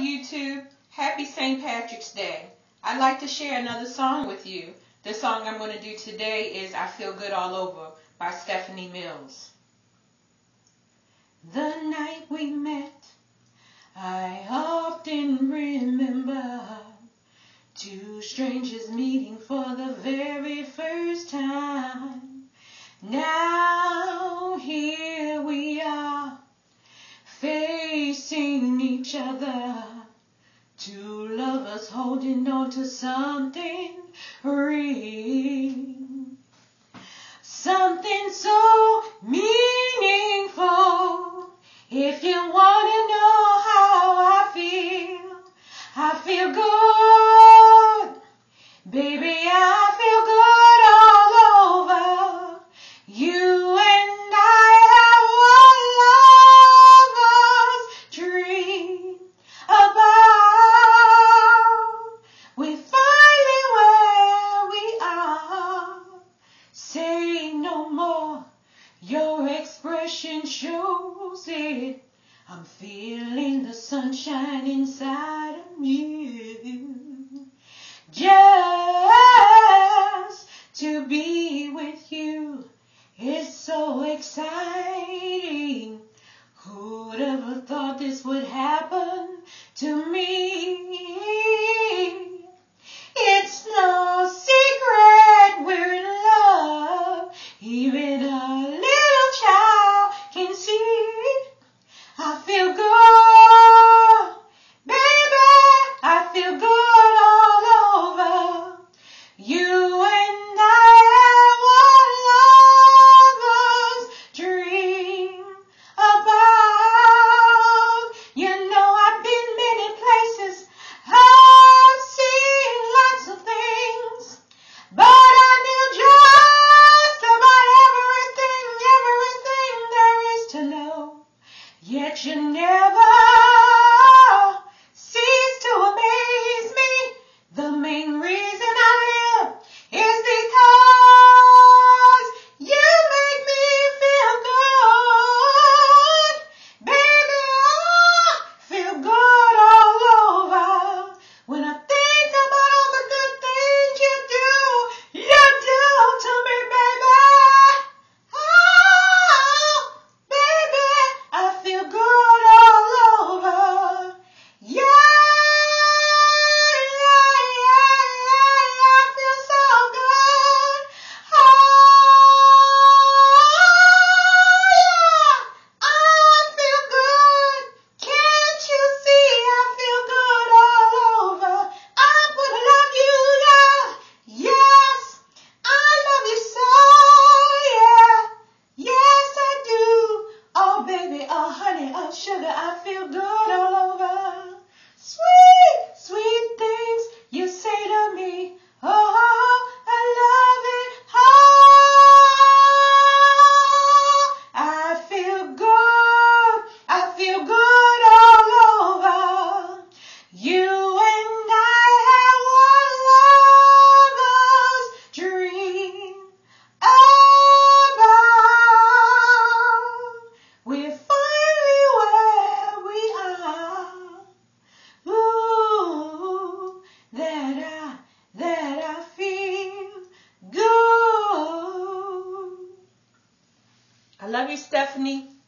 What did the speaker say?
YouTube. Happy St. Patrick's Day. I'd like to share another song with you. The song I'm going to do today is I Feel Good All Over by Stephanie Mills. The night we met, I often remember two strangers meeting for the very each other. Two lovers holding on to something real. expression shows it. I'm feeling the sunshine inside of me. Just to be with you is so exciting. Who'd ever thought this would happen to me? Love you, Stephanie.